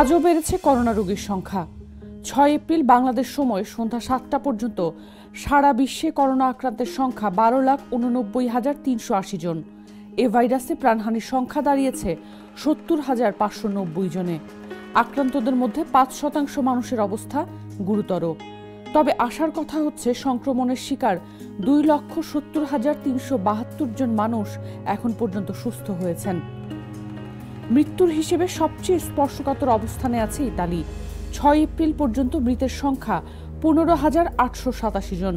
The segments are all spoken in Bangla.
আজও বেড়েছে করোনা রোগীর সংখ্যা। ছয় এপ্রিল বাংলাদেশ সময় সন্ধ্যা সাতটা পর্যন্ত সারা বিশ্বে করোনা আক্রান্তের সংখ্যা বারো লাখ উননব্বই হাজার তিনশো আশি জন। এ ভাইরাসে প্রাণহানির সংখ্যা দাঁড়িয়েছে সত্তর হাজার পাঁচশো নব্বই জনে। আক্রান্তদের মধ্যে পাঁচ শতাংশ মানুষের অবস্থা গুরুতর। তবে আশার কথা হচ্ছে সংক্রমণের শিকার দুই লক্ষ সত্তর হাজার তিনশো বাহাত্তর জন মানুষ এখন পর্যন্ত সুস্থ হয়েছেন। মৃত্যুর হিসেবে সবচেয়ে স্পর্শকাতর অবস্থানে আছে ইতালি। ছয় এপ্রিল পর্যন্ত মৃতের সংখ্যা পনেরো হাজার আটশো সাতাশি জন।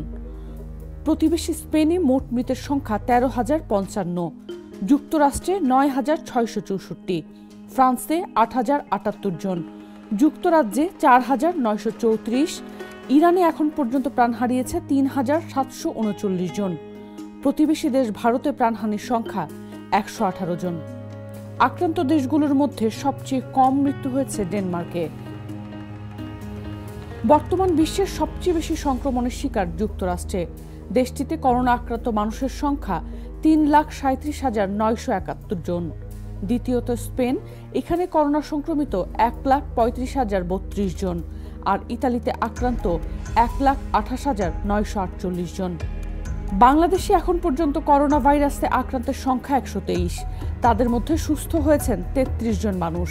প্রতিবেশী স্পেনে মোট মৃতের সংখ্যা তেরো হাজার পঞ্চান্ন। যুক্তরাষ্ট্রে নয় হাজার ছয়শো চৌষট্টি। ফ্রান্সে আট হাজার আটাত্তর জন। যুক্তরাজ্যে চার হাজার নয়শো চৌত্রিশ। ইরানে এখন পর্যন্ত প্রাণ হারিয়েছে তিন হাজার সাতশো উনচল্লিশ জন। প্রতিবেশী দেশ ভারতে প্রাণহানির সংখ্যা একশো আঠারো জন। আক্রান্ত দেশগুলোর মধ্যে সবচেয়ে কম মৃত্যু হয়েছে ডেনমার্কে। বর্তমান বিশ্বের সবচেয়ে বেশি সংক্রমণের শিকার যুক্তরাষ্ট্রে। দেশটিতে করোনা আক্রান্ত মানুষের সংখ্যা তিন লাখ সাঁত্রিশ হাজার নয়শো একাত্তর জন। দ্বিতীয়ত স্পেন, এখানে করোনা সংক্রমিত এক লাখ পঁয়ত্রিশ হাজার বত্রিশ জন, আর ইতালিতে আক্রান্ত এক লাখ আঠাশ হাজার নয়শো আটচল্লিশ জন। বাংলাদেশে এখন পর্যন্ত করোনা ভাইরাসে আক্রান্তের সংখ্যা একশো তেইশ। তাদের মধ্যে সুস্থ হয়েছেন তেত্রিশ জন মানুষ।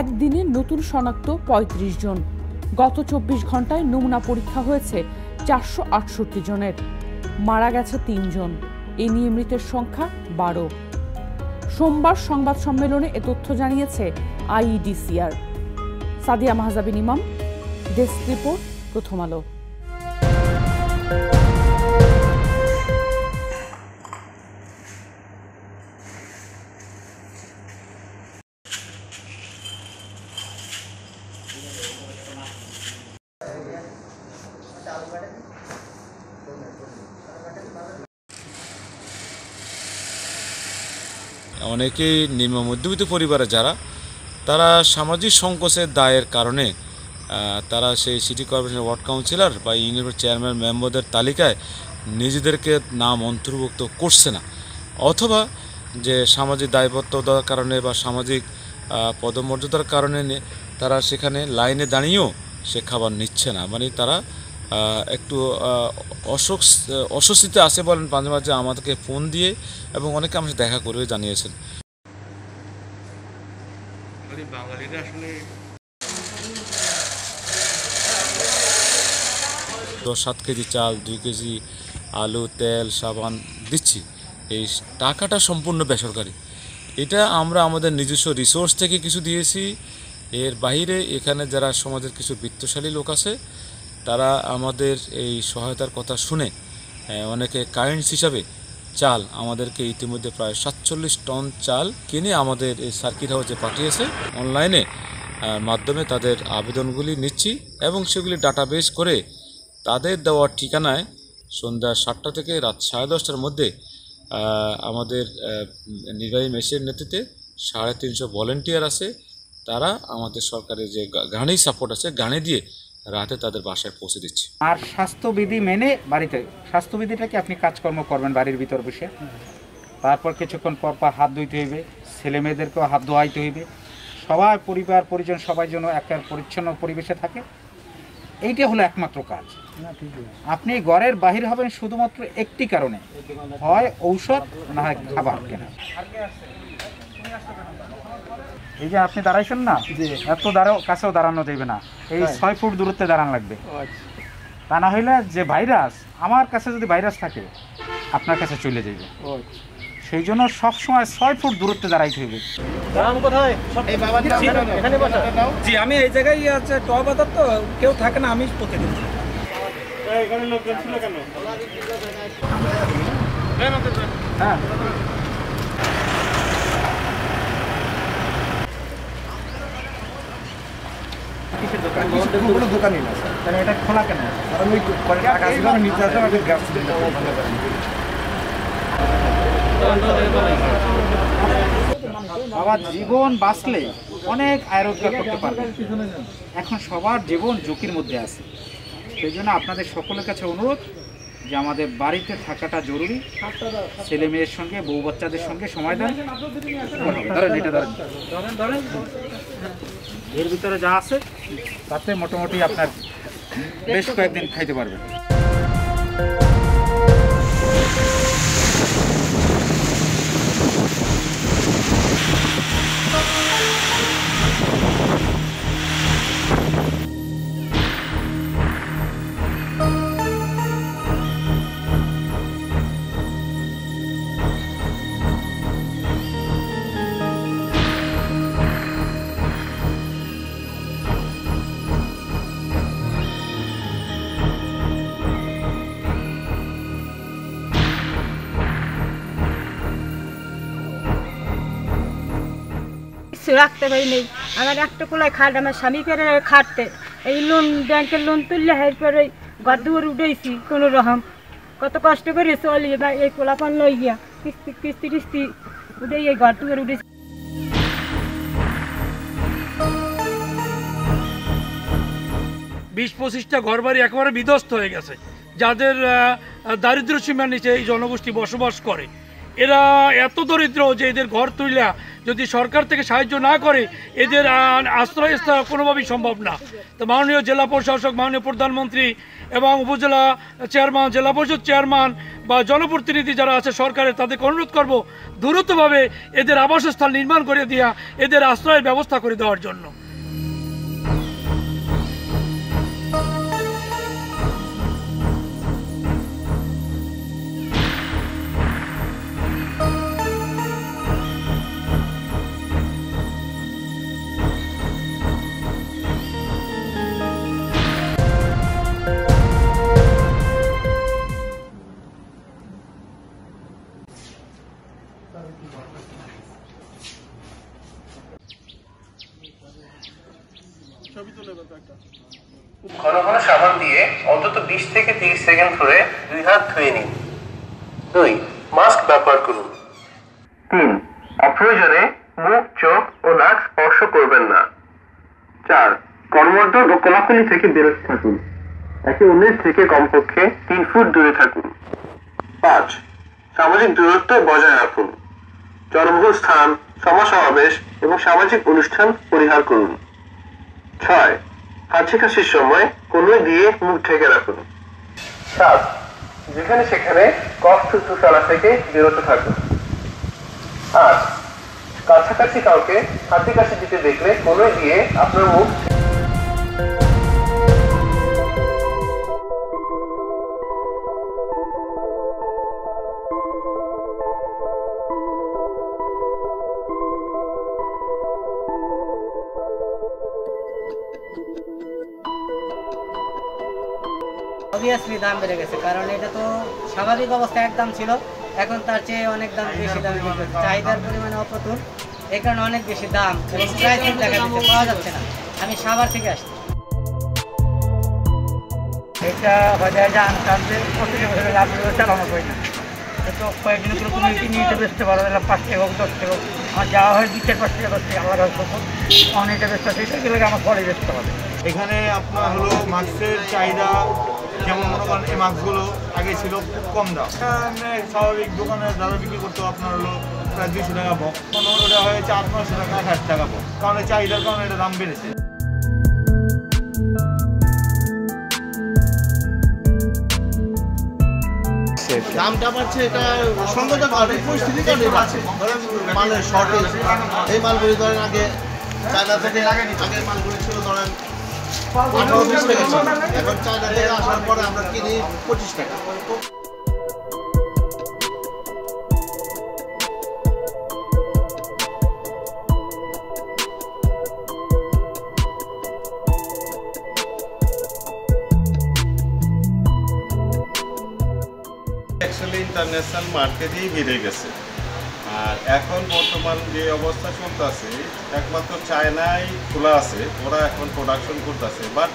একদিনে নতুন শনাক্ত পঁয়ত্রিশ জন। গত চব্বিশ ঘন্টায় নমুনা পরীক্ষা হয়েছে চারশো আটষট্টি জনের। মারা গেছে তিনজন এ নিয়ে মৃতের সংখ্যা বারো। সোমবার সংবাদ সম্মেলনে এ তথ্য জানিয়েছে আইইডিসিআর। সাদিয়া মাহজাবিন ইমাম, ডেস্ক রিপোর্ট, প্রথম আলো। অনেকেই নিম্ন মধ্যবিত্ত পরিবারে যারা, তারা সামাজিক সংকোচের দায়ের কারণে তারা সেই সিটি কর্পোরেশন ওয়ার্ড কাউন্সিলর বা ইউনিয়নের চেয়ারম্যান মেম্বারদের তালিকায় নিজেদেরকে নাম অন্তর্ভুক্ত করছে না। অথবা যে সামাজিক দায়বদ্ধতার কারণে বা সামাজিক পদমর্যাদার কারণে তারা সেখানে লাইনে দাঁড়িয়েও সে খাবার নিচ্ছে না। মানে তারা একটু অসুখ অস্বস্তিতে আছে বলেন মাঝে মাঝে আমাদেরকে ফোন দিয়ে এবং অনেকে আমার দেখা করেও জানিয়েছেন। বাঙালিরা আসলে দশ সাত কেজি চাল দুই কেজি আলু তেল সাবান দিচ্ছি। এই টাকাটা সম্পূর্ণ বেসরকারি। এটা আমরা আমাদের নিজস্ব রিসোর্স থেকে কিছু দিয়েছি। এর বাইরে এখানে যারা সমাজের কিছু বিত্তশালী লোক আছে তারা আমাদের এই সহায়তার কথা শুনে অনেকে কারেন্টস হিসাবে চাল আমাদেরকে ইতিমধ্যে প্রায় সাতচল্লিশ টন চাল কিনে আমাদের এই সার্কিট হাউসে পাঠিয়েছে। অনলাইনে মাধ্যমে তাদের আবেদনগুলি নিচ্ছি এবং সেগুলি ডাটাবেস করে তাদের দেওয়া ঠিকানায় সন্ধ্যা সাতটা থেকে রাত সাড়ে দশটার মধ্যে আমাদের নির্বাহী মেসের নেতৃত্বে সাড়ে তিনশো ভলেন্টিয়ার আছে। তারা আমাদের সরকারের যে গা- গাড়ি সাপোর্ট আছে, গাড়ি দিয়ে রাতে তাদের বাসায় পৌঁছে দিচ্ছে। আর স্বাস্থ্যবিধি মেনে বাড়িতে স্বাস্থ্যবিধিটা কি আপনি কাজকর্ম করবেন বাড়ির ভিতর বসে? তারপর কিছুক্ষণ পর পর হাত ধুইতে হইবে ছেলে মেয়েদেরকেও হাত ধোয়াইতে হইবে। সবাই পরিবার পরিজন সবাই যেন একটা পরিচ্ছন্ন পরিবেশে থাকে। এইটা হলো একমাত্র কাজ। আপনি ঘরের বাহির হবেন শুধুমাত্র একটি কারণে হয় ঔষধ না হয় খাবার কেনা। এই যে আপনি দাঁড়াইছেন না এত দাঁড়াও কাছেও দাঁড়ানো যাবে না। এই ছয় ফুট দূরত্বে দাঁড়ান লাগবে। তা না হইলে যে ভাইরাস আমার কাছে যদি ভাইরাস থাকে আপনার কাছে চলে যাবে সেই জন্য সবসময় ছয় ফুট দূরত্বে দাঁড়াইতে হবে জি আমি এই জায়গায় আছে টয় বাজার তো কেউ থাকে না আমি প্রতিদিন। হ্যাঁ কিসের দোকান? কোনো দোকানই না স্যার। তাহলে এটা খোলা কেন? আমি পরে টাকা ছিল আমি নিচে আসলাম আমি গ্যাস সিলিন্ডার বন্ধ করে দিই। বাবা জীবন বাঁচলে অনেক আয় রোজগার করতে পারবে। এখন সবার জীবন ঝুঁকির মধ্যে আছে। সেই জন্য আপনাদের সকলের কাছে অনুরোধ যে আমাদের বাড়িতে থাকাটা জরুরি। ছেলে মেয়ের সঙ্গে বউ বাচ্চাদের সঙ্গে সময় দেন। ধরেন এটা ধরেন। ধরেন ধরেন। এর ভিতরে যা আছে তাতে মোটামুটি আপনার বেশ কয়েকদিন খাইতে পারবেন। কিছু রাখতে পারি নেই। আমার একটা কোলায় খাট আমার স্বামী পেরে খাটতে। এই লোন ব্যাংকের লোন তুললে এরপরে ঘর দুয়ার উঠেছি কোনো রকম। কত কষ্ট করে চলি বা এই কোলাপান লই গিয়া কিস্তি কিস্তি টিস্তি উঠে এই ঘর দুয়ার উঠেছি বিশ পঁচিশটা ঘরবাড়ি একেবারে বিধ্বস্ত হয়ে গেছে। যাদের আহ, দারিদ্র্য সীমার নিচে এই জনগোষ্ঠী বসবাস করে এরা এত দরিদ্র যে এদের ঘর তুইলা যদি সরকার থেকে সাহায্য না করে, এদের আশ্রয়স্থল কোনোভাবেই সম্ভব না। তো মাননীয় জেলা প্রশাসক, মাননীয় প্রধানমন্ত্রী এবং উপজেলা চেয়ারম্যান, জেলা পরিষদ চেয়ারম্যান বা জনপ্রতিনিধি যারা আছে সরকারের তাদেরকে অনুরোধ করব দ্রুতভাবে এদের আবাসস্থল নির্মাণ করে দেওয়া এদের আশ্রয়ের ব্যবস্থা করে দেওয়ার জন্য। সেকেন্ড ধরে দুই হাত ধুয়ে নিন। দুই মাস্ক ব্যবহার করুন। তিন অপ্রয়োজনে মুখ, চোখ ও নাক স্পর্শ করবেন না। চার, কর্মরত ও কোলাকুলি থেকে বিরত থাকুন। একে অন্যের থেকে কমপক্ষে তিন ফুট দূরে থাকুন। পাঁচ, সামাজিক দূরত্ব বজায় রাখুন। জনবহুল স্থান সমাসমাবেশ এবং সামাজিক অনুষ্ঠান পরিহার করুন। ছয় হাঁচি কাশির সময় কনুই দিয়ে মুখ ঢেকে রাখুন। সাত, যেখানে সেখানে কষ্ট চলা থেকে বিরত থাকবে। আর কাছাকাছি কাউকে হাতে কাছে দিতে দেখলে কোনো দিয়ে আপনার মুখ অবভিয়াসলি দাম বেড়ে গেছে কারণ এটা তো স্বাভাবিক অবস্থা এক দাম ছিল। এখন তার চেয়ে অনেক দাম বেশি দাম চাহিদার পরিমাণ অপ্রতুল এই কারণে অনেক বেশি দাম প্রাইসিং দেখা যাচ্ছে পাওয়া যাচ্ছে না। আমি সাভার থেকে আসছি। এটা বাজারে যা আনতাম যে প্রতিটি বছরে লাভ চালানো হয় না। তো করে তুমি বেচতে পারো? এলাম পাঁচ টাকা হোক দশ টাকা হোক। আমার যাওয়া হয় দু চার পাঁচ টাকা দশ টাকা আলাদা হোক অনেকটা গেলে আমার হবে। এখানে আপনার হলো মাস্কের চাহিদা যেমন মনে করেন এই মাস্কগুলো আগে ছিল খুব কম দাম। স্বাভাবিক দোকানে যারা বিক্রি করতো, আপনার হলো প্রায় দুইশো টাকা বক্স এখন ওটা হয়েছে আট নশো টাকা হাজার টাকা বক্স কারণ চাহিদার কারণে এটা দাম বেড়েছে। দামটা বাড়ছে, এটা সঙ্গত পরিস্থিতি কারণে ধরেন মালের শর্টেজ এই মালগুলি ধরেন আগে চায়না থেকে আগে মালগুলি ছিল ধরেন আঠারো বিশ টাকা ছিল এখন চায়না থেকে আসার পরে আমরা কিনি পঁচিশ টাকা অ্যাকচুয়ালি ইন্টারন্যাশনাল মার্কেটেই বেড়ে গেছে আর এখন বর্তমান যে অবস্থা চলতেছে একমাত্র চায়নায় খোলা আছে ওরা এখন প্রোডাকশন করতেছে। বাট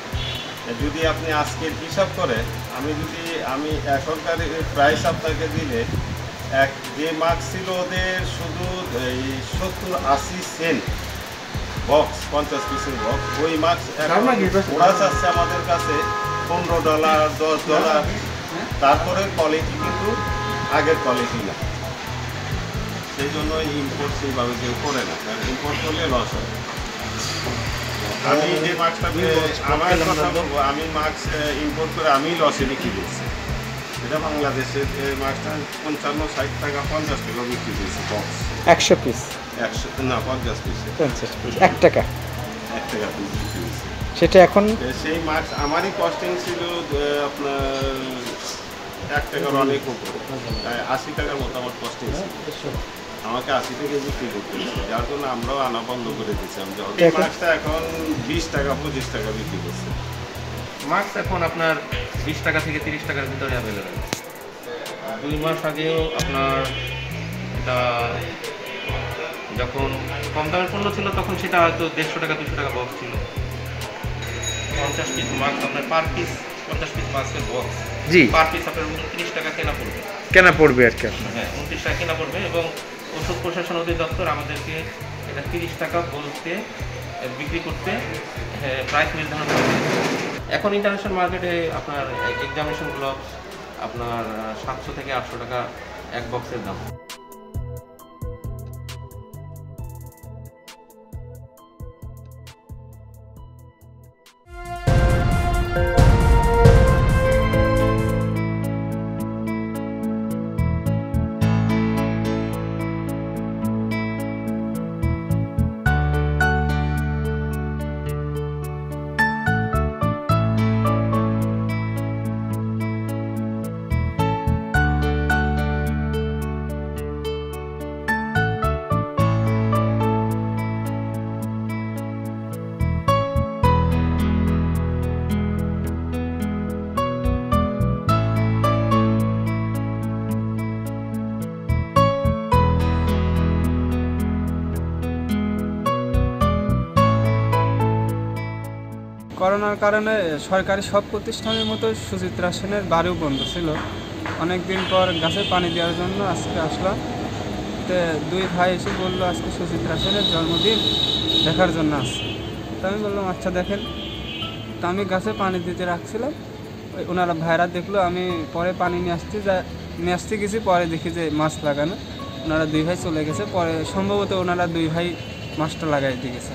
যদি আপনি আজকের হিসাব করেন আমি যদি আমি এখনকার প্রাইস আপনাকে দিলে এক যে মার্ক ছিল ওদের শুধু এই সত্তর আশি সেন্ট বক্স পঞ্চাশ পিসের বক্স ওই মার্কস ওরা চাচ্ছে আমাদের কাছে পনেরো ডলার দশ ডলার তারপরে কোয়ালিটি কিন্তু আগের কোয়ালিটি না। সেই জন্য ইম্পোর্ট সেইভাবে কেউ করে না কারণ ইম্পোর্ট করলে লস হয়। আমি যে মাস্কটা আমার কথা বলব আমি মাস্ক ইম্পোর্ট করে আমি লসে বিক্রি করছি। এটা বাংলাদেশের মাস্কটা পঞ্চান্ন ষাট টাকা পঞ্চাশ টাকা বিক্রি করছি বক্স একশো পিস একশো না পঞ্চাশ পিসে পঞ্চাশ পিস এক টাকা? এক টাকা পিস বিক্রি করছি। সেটা এখন? সেই মাস্ক আমারই কস্টিং ছিল আপনার এক টাকার অনেক উপরে। প্রায় আশি টাকার মতো আমার কস্টিং ছিল। আমাকে আশি টাকা বিক্রি করতে যার জন্য আমরাও আনা বন্ধ করে দিয়েছিলাম যখন এই এখন- বিশ টাকা পঁচিশ টাকা বিক্রি করছে। মাস্ক এখন আপনার বিশ টাকা থেকে তিরিশ টাকার ভিতরে অ্যাভেলেবেল দুই মাস আগেও আপনার এটা যখন কম দামের পণ্য ছিল তখন সেটা হয়তো দেড়শো টাকা দুশো টাকা বক্স ছিল। পঞ্চাশ পিস মাস্ক আপনার পার পিস পঞ্চাশ পিস মাস্কের বক্স জি। পার পিস আপনার উনত্রিশ টাকা কেনা পড়বে। কেনা পড়বে আর কি হ্যাঁ উনত্রিশ টাকা কেনা পড়বে এবং ওষুধ প্রশাসন অধিদপ্তর আমাদেরকে এটা তিরিশ টাকা বলতে বিক্রি করতে প্রাইস নির্ধারণ করে এখন ইন্টারন্যাশনাল মার্কেটে আপনার এক্সামিনেশনগুলো আপনার সাতশো থেকে আটশো টাকা এক বক্সের দাম। কারণে সরকারি সব প্রতিষ্ঠানের মতো সুচিত্রা সেনের বাড়িও বন্ধ ছিল। অনেক দিন পর গাছে পানি দেওয়ার জন্য আজকে আসলাম। তো দুই ভাই এসে বলল, আজকে সুচিত্রা সেনের জন্মদিন, দেখার জন্য আসছে। তো আমি বললাম আচ্ছা দেখেন। তো আমি গাছে পানি দিতে রাখছিলাম। ওনারা ভাইরা দেখল, আমি পরে পানি নিয়ে আসতে যা নিয়ে আসতে গেছি, পরে দেখি যে মাছ লাগানো। ওনারা দুই ভাই চলে গেছে, পরে সম্ভবত ওনারা দুই ভাই মাছটা লাগাই দিয়ে গেছে।